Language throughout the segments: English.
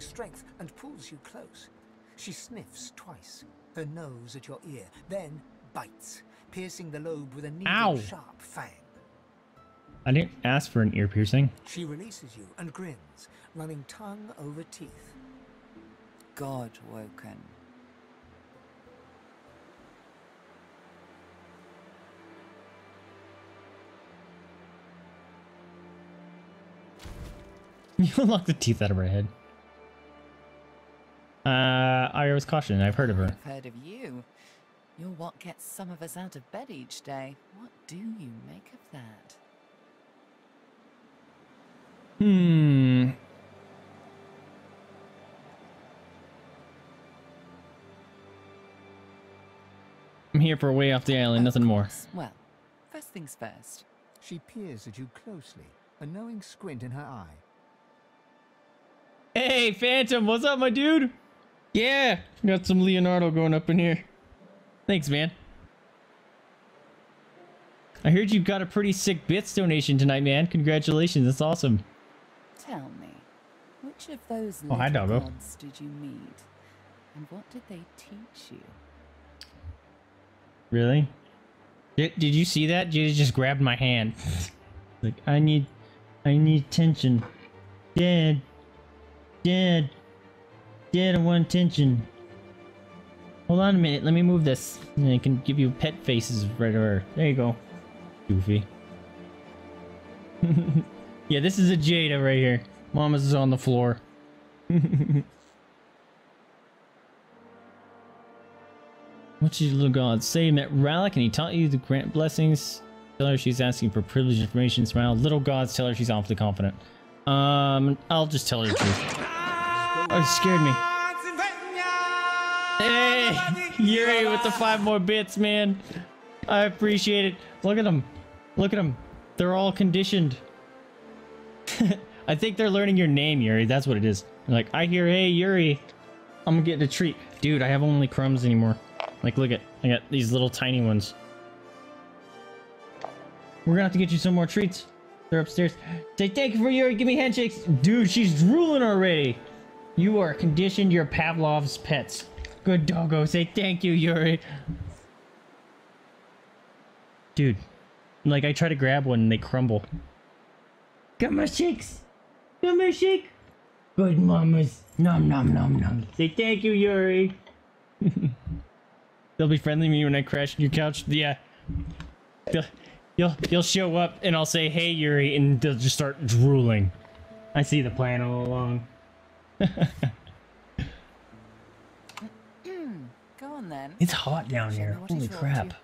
strength and pulls you close. She sniffs twice, her nose at your ear, then bites, piercing the lobe with a needle-sharp fang. I didn't ask for an ear piercing. She releases you and grins, running tongue over teeth. God woken. You unlock the teeth out of her head. Uh, Iris Caution. I've heard of her. I've heard of you. You're what gets some of us out of bed each day. What do you make of that? Hmm. I'm here for a way off the island, Of nothing more. Well, first things first. She peers at you closely, a knowing squint in her eye. Hey, Phantom, what's up, my dude? Yeah, got some Leonardo going up in here. Thanks, man. I heard you've got a pretty sick bits donation tonight, man. Congratulations, that's awesome. Tell me, which of those Oh, hi, doggo. gods did you meet? And what did they teach you? Really? Did, did you see that? Jada just grabbed my hand. like, I need, I need attention. Dad. Dad. Dad, I want attention. Hold on a minute, let me move this. And I can give you pet faces right over. There you go. Goofy. yeah, this is a Jada right here. Mama's is on the floor. What your little god say? You met Rhalic and he taught you to grant blessings. Tell her she's asking for privileged information. Smile. Little gods tell her she's awfully confident. Um, I'll just tell her the truth. Oh, it scared me. Hey, Yuri with the five more bits, man. I appreciate it. Look at them. Look at them. They're all conditioned. I think they're learning your name, Yuri. That's what it is. Like, I hear, hey, Yuri. I'm gonna get a treat. Dude, I have only crumbs anymore. Like, look at, I got these little tiny ones. We're gonna have to get you some more treats. They're upstairs. Say thank you for Yuri. Give me handshakes. Dude, she's drooling already. You are conditioned. You're Pavlov's pets. Good doggo. Say thank you, Yuri. Dude, like I try to grab one and they crumble. Got my shakes. Got my shake. Good mamas. Nom nom nom nom. Say thank you, Yuri. They'll be friendly to me when I crash your couch. Yeah. They'll, you'll you'll show up and I'll say, "Hey, Yuri," and they'll just start drooling. I see the plan all along. Go on then. It's hot down here. Holy crap. to.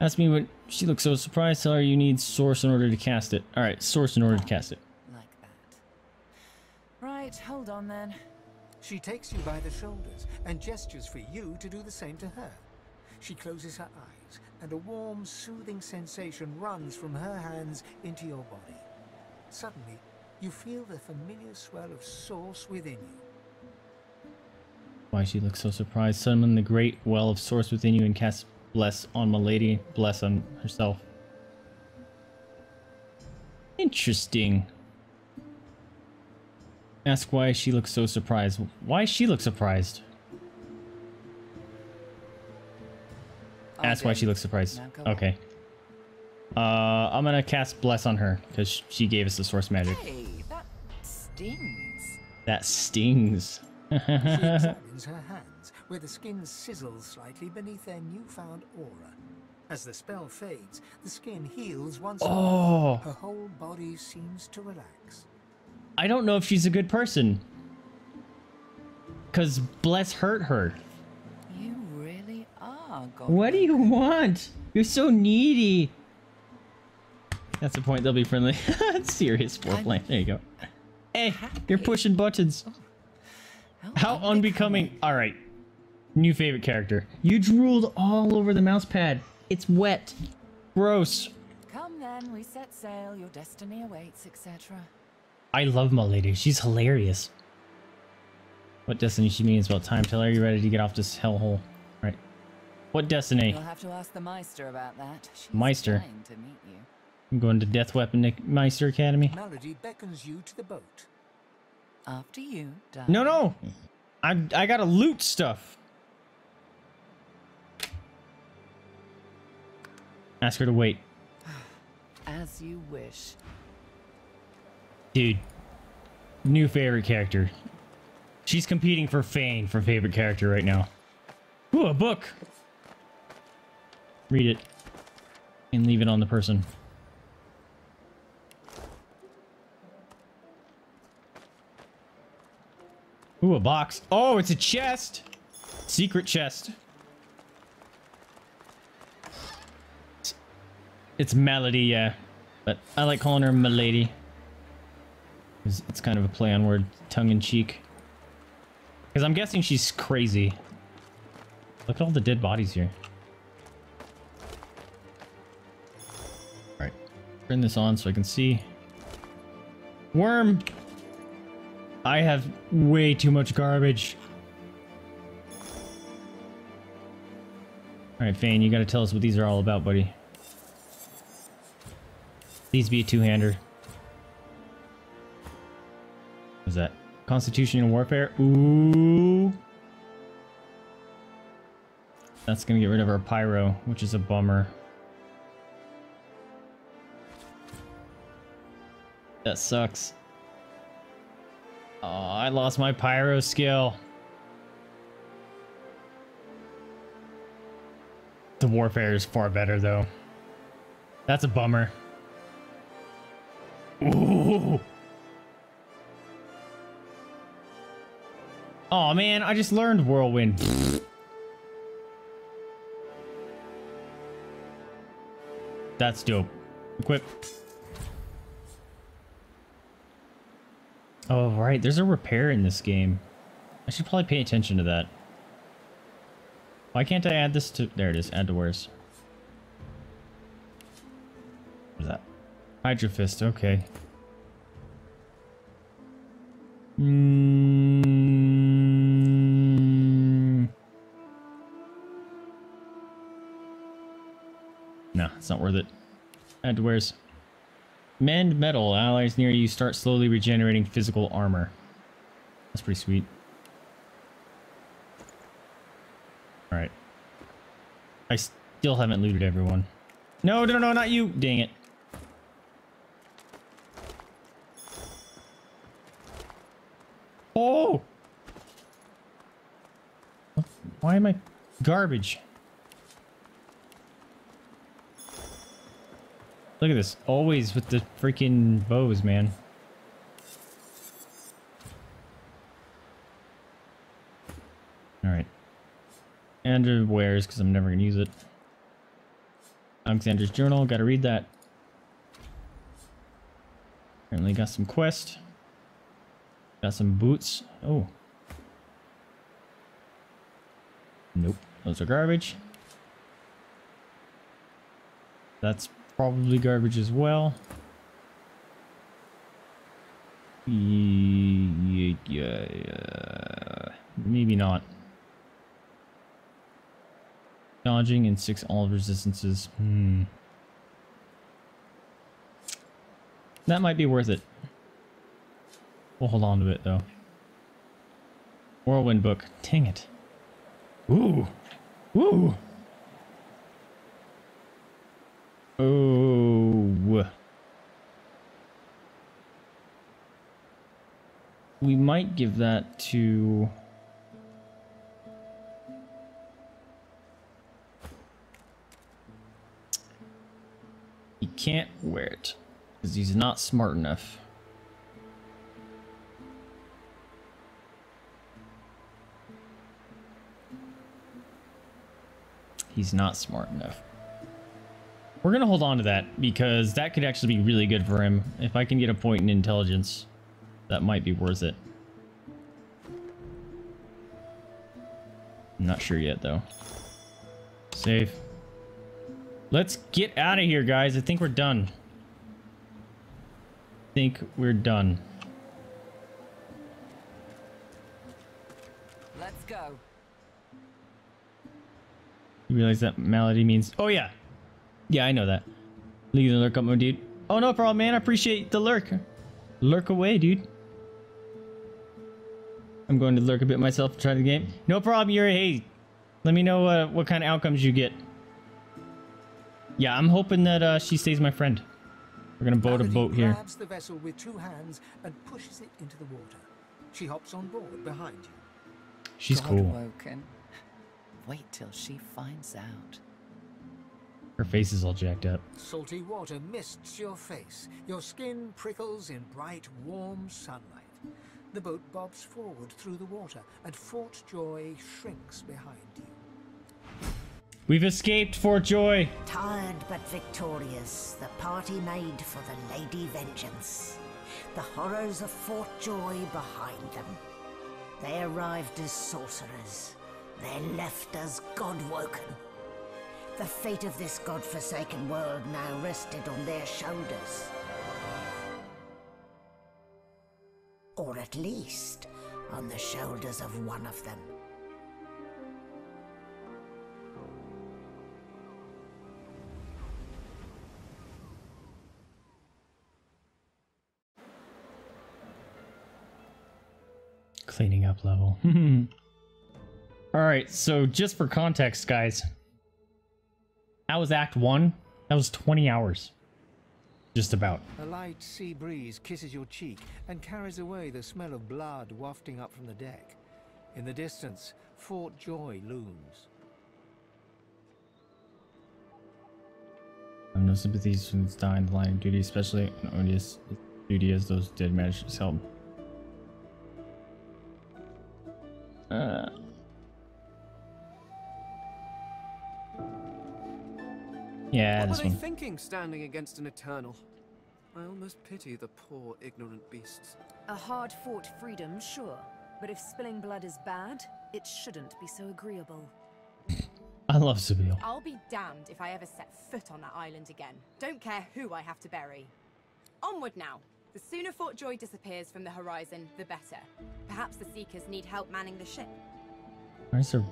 Ask me what she looks so surprised. Tell her you need source in order to cast it. All right, source in order to ah, cast it. Like that. Right, hold on then. She takes you by the shoulders and gestures for you to do the same to her. She closes her eyes, and a warm, soothing sensation runs from her hands into your body. Suddenly, you feel the familiar swell of source within you. Why she looks so surprised. Summon the great well of source within you and cast bless on my lady. Bless on herself. Interesting. Ask why she looks so surprised. Why she look surprised? Ask why she looks surprised. Now go on. Okay. Uh, I'm gonna cast bless on her because she gave us the source magic. Hey, stings. That stings. She examines her hands, where the skin sizzles slightly beneath their newfound aura. As the spell fades, the skin heals once more. oh. Her whole body seems to relax. I don't know if she's a good person. Cause bless hurt her. You really are. God What do you want? You're so needy. That's the point. They'll be friendly. Serious foreplay. There you go. Hey, you're pushing buttons. Oh. How unbecoming. All right. New favorite character. You drooled all over the mouse pad. It's wet. Gross. Come then, we set sail. Your destiny awaits, etc. I love my lady. She's hilarious. What destiny she means about time. Tell her you're ready to get off this hellhole. Right. What destiny? You'll have to ask the Meister about that. She's Meister? to meet you. I'm going to Death Weapon Meister Academy. Malady beckons you to the boat. After you. No, no. I I gotta loot stuff. Ask her to wait. As you wish. Dude. New favorite character. She's competing for Fane for favorite character right now. Ooh, a book. Read it. And leave it on the person. Ooh, a box. Oh, it's a chest. Secret chest. It's Malady, yeah. But I like calling her Milady. It's, it's kind of a play on word, tongue in cheek. Because I'm guessing she's crazy. Look at all the dead bodies here. Alright. Turn this on so I can see. Worm! I have way too much garbage. Alright, Fane, you gotta tell us what these are all about, buddy. These be a two-hander. What's that? Constitution and Warfare? Ooh. That's gonna get rid of our Pyro, which is a bummer. That sucks. Oh, I lost my Pyro skill. The Warfare is far better, though. That's a bummer. Ooh. Oh man, I just learned Whirlwind. That's dope. Equip. Oh, right. There's a repair in this game. I should probably pay attention to that. Why can't I add this to... There it is. Add to wares. What is that? Hydro Fist. Okay. Mm. No, it's not worth it. Add to wares. Mend metal. Allies near you start slowly regenerating physical armor. That's pretty sweet. Alright. I still haven't looted everyone. No, no, no, not you! Dang it. Oh! Why am I garbage? Look at this. Always with the freaking bows, man. Alright. Andrew wears because I'm never going to use it. Alexander's journal. Got to read that. Apparently got some quest. Got some boots. Oh. Nope. Those are garbage. That's probably garbage as well. Yeah, yeah, yeah. Maybe not. Dodging and six all resistances. Hmm. That might be worth it. We'll hold on to it though. Whirlwind book. Dang it. Ooh. Ooh. Oh. We might give that to... He can't wear it because he's not smart enough. He's not smart enough. We're going to hold on to that because that could actually be really good for him. If I can get a point in intelligence, that might be worth it. I'm not sure yet, though. Save. Let's get out of here, guys. I think we're done. I think we're done. Let's go. You realize that malady means... Oh, yeah. Yeah, I know that. Leave the lurk up, my dude. Oh, no problem, man. I appreciate the lurk. Lurk away, dude. I'm going to lurk a bit myself and try the game. No problem, Yuri. Hey, let me know uh, what kind of outcomes you get. Yeah, I'm hoping that uh, she stays my friend. We're gonna boat a boat here. grabs the vessel with two hands and pushes it into the water. She hops on board behind you. She's God cool. Woken. Wait till she finds out. Her face is all jacked up. Salty water mists your face. Your skin prickles in bright, warm sunlight. The boat bobs forward through the water, and Fort Joy shrinks behind you. We've escaped Fort Joy. Tired but victorious, the party made for the Lady Vengeance. The horrors of Fort Joy behind them. They arrived as sorcerers. They left as Godwoken. The fate of this godforsaken world now rested on their shoulders. Or at least on the shoulders of one of them. Cleaning up level. all right, so just for context, guys, that was Act One. That was 20 hours. Just about. A light sea breeze kisses your cheek and carries away the smell of blood wafting up from the deck. In the distance, Fort Joy looms. I have no sympathies from dying the line of duty, especially an odious duty as those dead managed to help. Uh, yeah, what this were they one. thinking standing against an Eternal? I almost pity the poor, ignorant beasts. A hard fought freedom, sure. But if spilling blood is bad, it shouldn't be so agreeable. I love Sebille. I'll be damned if I ever set foot on that island again. Don't care who I have to bury. Onward now. The sooner Fort Joy disappears from the horizon, the better. Perhaps the Seekers need help manning the ship. Why is there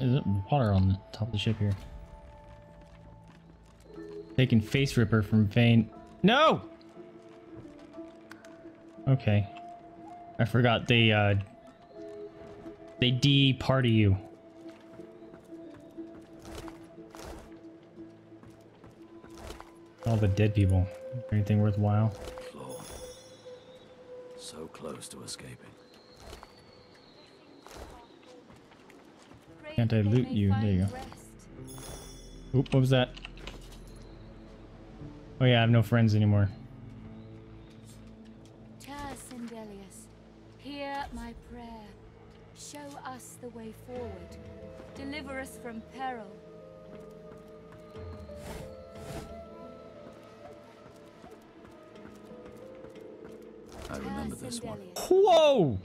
is it water on the top of the ship here? Taking face ripper from Fane. No. Okay. I forgot they uh they de party you. All the dead people. Anything worthwhile? So close to escaping. Can't I loot you? There you go. Oop, what was that? Oh yeah, I have no friends anymore. Ter Sindelius, hear my prayer. Show us the way forward. Deliver us from peril. I remember this one. Whoa!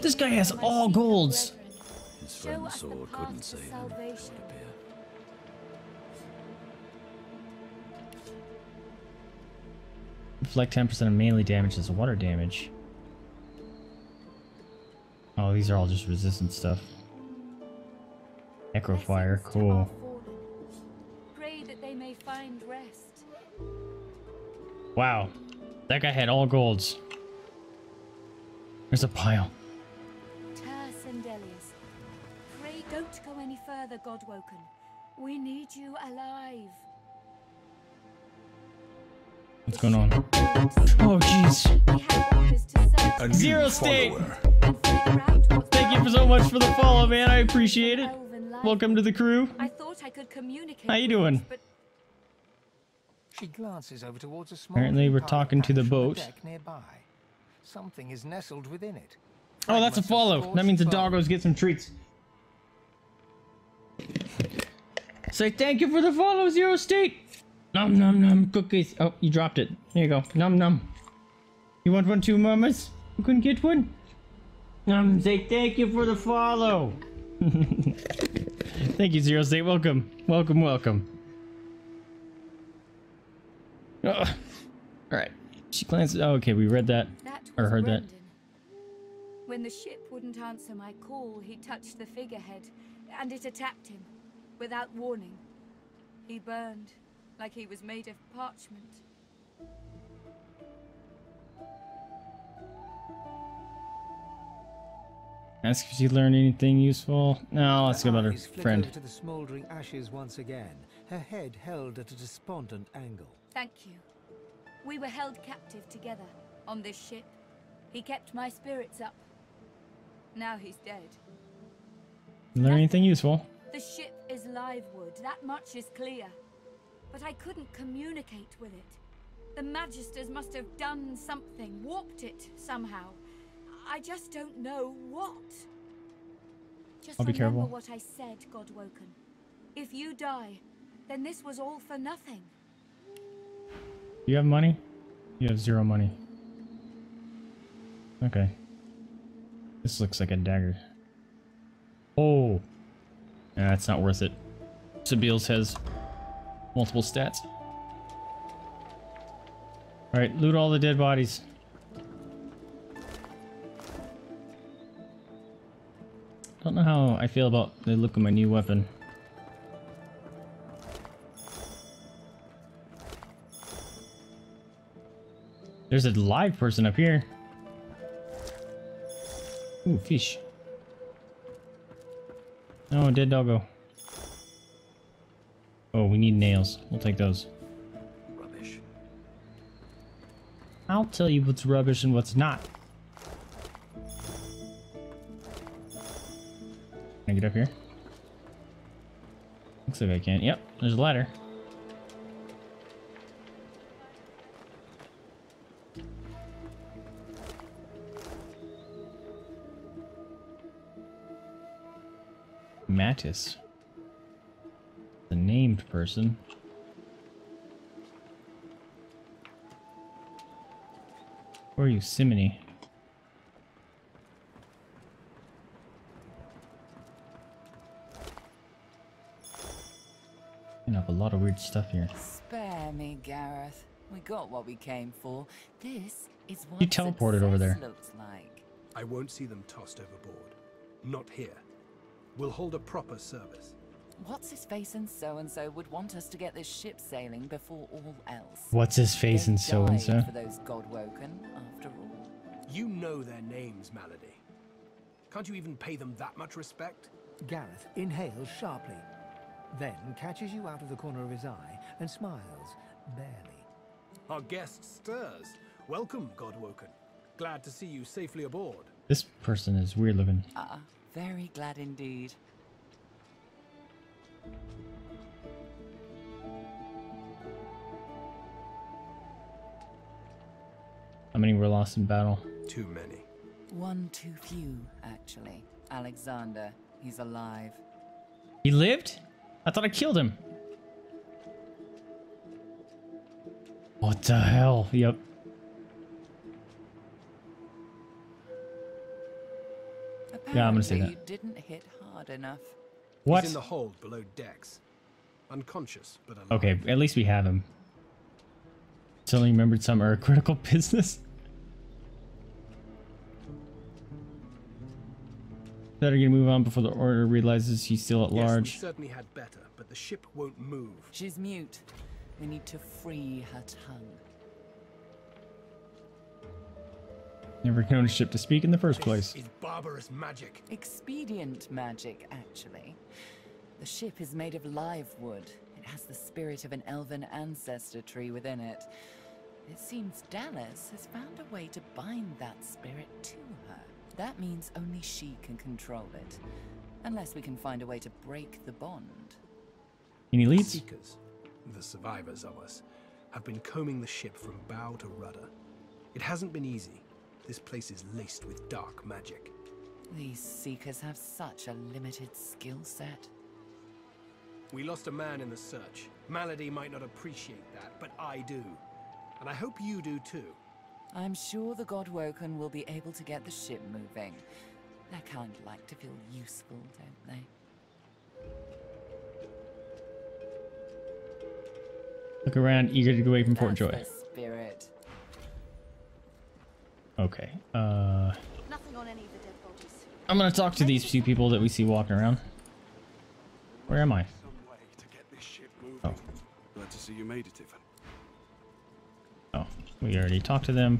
This guy has all golds. His Show friend's sword couldn't save him. it appeared. Inflict 10% of melee damage as water damage. Oh, these are all just resistant stuff. Necrofire, cool. Pray that they may find rest. Wow. That guy had all golds. There's a pile. Ter Sindelius, pray don't go any further, Godwoken. We need you alive. What's going on? Oh, jeez. We have orders to search Zero state! and figure out what's Thank you for so much for the follow, man. I appreciate it. Welcome to the crew. I thought I could communicate. How you doing? She glances over towards a small. Apparently we're talking to the boat. nearby. Something is nestled within it. Oh, that's a Fragments of follow. That means the doggos get some treats. Say thank you for the follow, Zero State. Num num num cookies. Oh, you dropped it. Here you go. Num num. You want one too, mamas? You couldn't get one? Num. Say thank you for the follow. thank you, Zero State. Welcome, welcome, welcome. Ugh. All right. She glances. Oh, okay, we read that. that Or heard that. When the ship wouldn't answer my call, he touched the figurehead, and it attacked him, without warning. He burned, like he was made of parchment. Ask if she learned anything useful. No, let's go about her friend. over to the smouldering ashes once again, her head held at a despondent angle. Thank you. We were held captive together on this ship. He kept my spirits up. Now he's dead. Learn anything useful? The ship is live wood, that much is clear. But I couldn't communicate with it. The Magisters must have done something, warped it somehow. I just don't know what. Just I'll be remember careful. what I said, Godwoken. If you die, then this was all for nothing. You have money? You have zero money. Okay. This looks like a dagger. Oh. Yeah, it's not worth it. Sebille's has multiple stats. Alright, loot all the dead bodies. Don't know how I feel about the look of my new weapon. There's a live person up here. Ooh, fish. Oh, dead doggo. Oh, we need nails. We'll take those. Rubbish. I'll tell you what's rubbish and what's not. Can I get up here? Looks like I can. Yep, there's a ladder. Mattis. The named person. Where are you, Simony? I have a lot of weird stuff here. Spare me, Gareth. We got what we came for. This is what You teleported over there. looks like. I won't see them tossed overboard. Not here. We'll hold a proper service. What's his face and so and so would want us to get this ship sailing before all else. What's his face They and so and died so? For those Godwoken, after all. You know their names, Malady. Can't you even pay them that much respect? Gareth inhales sharply, then catches you out of the corner of his eye and smiles, barely. Our guest stirs. Welcome, Godwoken. Glad to see you safely aboard. This person is weird looking. Ah, very glad indeed. How many were lost in battle? Too many. One too few, actually. Alexander, he's alive. He lived? I thought I killed him. What the hell? Yep. Yeah, I'm gonna say Apparently that. You didn't hit hard enough. What? He's in the hold below decks. Unconscious, but alive. Okay, at least we have him. Suddenly remembered some are critical business. Better get move on before the order realizes he's still at Yes, we large. certainly had better, but the ship won't move. She's mute. We need to free her tongue. Never known a ship to speak in the first place. This is barbarous magic. Expedient magic, actually. The ship is made of live wood. It has the spirit of an elven ancestor tree within it. It seems Dallis has found a way to bind that spirit to her. That means only she can control it. Unless we can find a way to break the bond. Any leads? Seekers, the survivors of us, have been combing the ship from bow to rudder. It hasn't been easy. This place is laced with dark magic. These seekers have such a limited skill set. We lost a man in the search. Malady might not appreciate that, but I do. And I hope you do too. I'm sure the Godwoken will be able to get the ship moving. They kind of like to feel useful, don't they? Look around, eager to get away from Fort That's Joy. the spirit. Okay. Uh, Nothing on any of the dead bodies. I'm gonna talk to these two people that we see walking around. Where am I? Some way to get this ship moving. Oh. Glad to see you made it, Ifan. Oh, we already talked to them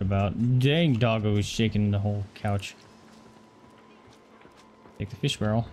about. Dang, doggo is shaking the whole couch. Take the fish barrel.